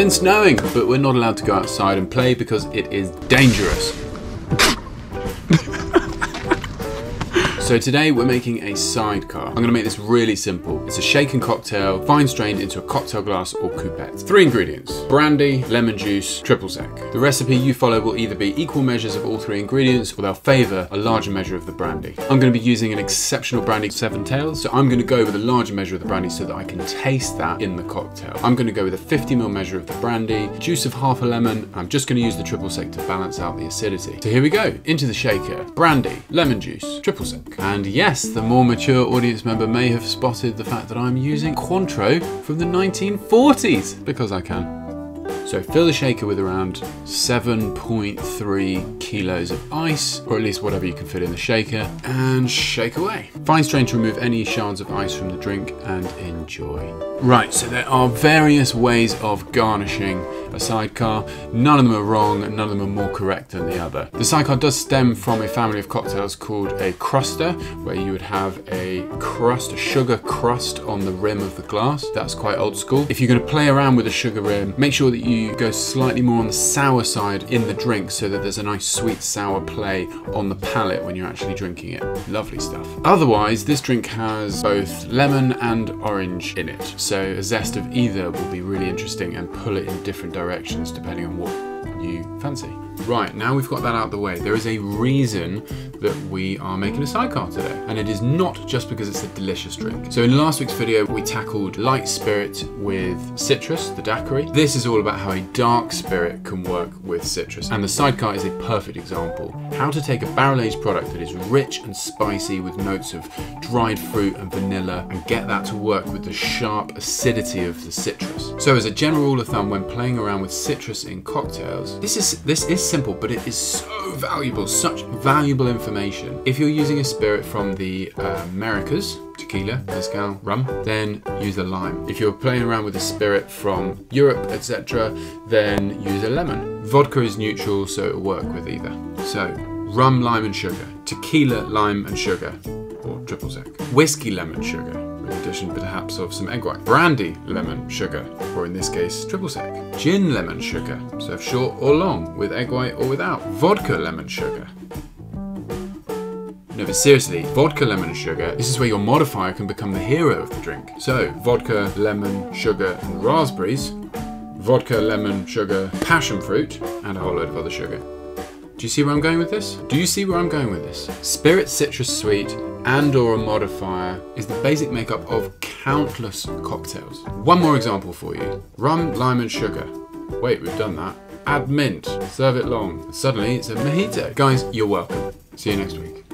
been snowing, but we're not allowed to go outside and play because it is dangerous. So today we're making a sidecar. I'm gonna make this really simple. It's a shaken cocktail, fine strained into a cocktail glass or coupette. Three ingredients, brandy, lemon juice, triple sec. The recipe you follow will either be equal measures of all three ingredients or they'll favor a larger measure of the brandy. I'm gonna be using an exceptional brandy Seven Tails, so I'm gonna go with a larger measure of the brandy so that I can taste that in the cocktail. I'm gonna go with a 50ml measure of the brandy, juice of half a lemon, I'm just gonna use the triple sec to balance out the acidity. So here we go, into the shaker, brandy, lemon juice, triple sec. And yes, the more mature audience member may have spotted the fact that I'm using Cointreau from the 1940s, because I can. So fill the shaker with around 7.3 kilos of ice, or at least whatever you can fit in the shaker, and shake away. Fine strain to remove any shards of ice from the drink and enjoy. Right, so there are various ways of garnishing a sidecar. None of them are wrong, none of them are more correct than the other. The sidecar does stem from a family of cocktails called a crusta, where you would have a crust, a sugar crust on the rim of the glass. That's quite old school. If you're gonna play around with a sugar rim, make sure that you go slightly more on the sour side in the drink so that there's a nice sweet sour play on the palate when you're actually drinking it. Lovely stuff. Otherwise, this drink has both lemon and orange in it. So a zest of either will be really interesting and pull it in different directions depending on what you fancy. Right, now we've got that out of the way, there is a reason that we are making a sidecar today. And it is not just because it's a delicious drink. So in last week's video, we tackled light spirit with citrus, the daiquiri. This is all about how a dark spirit can work with citrus. And the sidecar is a perfect example. How to take a barrel-aged product that is rich and spicy with notes of dried fruit and vanilla and get that to work with the sharp acidity of the citrus. So as a general rule of thumb, when playing around with citrus in cocktails, this is, this is simple, but it is so valuable, such valuable information. If you're using a spirit from the uh, Americas, tequila, mezcal, rum, then use a lime. If you're playing around with a spirit from Europe, etc., then use a lemon. Vodka is neutral, so it'll work with either. So, rum, lime, and sugar. Tequila, lime, and sugar, or triple sec. Whiskey, lemon, sugar addition perhaps of some egg white. Brandy, lemon, sugar, or in this case, triple sec. Gin, lemon, sugar, serve short or long, with egg white or without. Vodka, lemon, sugar. No, but seriously, vodka, lemon, and sugar, this is where your modifier can become the hero of the drink. So, vodka, lemon, sugar, and raspberries, vodka, lemon, sugar, passion fruit, and a whole load of other sugar. Do you see where I'm going with this? Do you see where I'm going with this? Spirit citrus sweet and or a modifier is the basic makeup of countless cocktails. One more example for you. Rum, lime and sugar. Wait, we've done that. Add mint, serve it long. Suddenly it's a mojito. Guys, you're welcome. See you next week.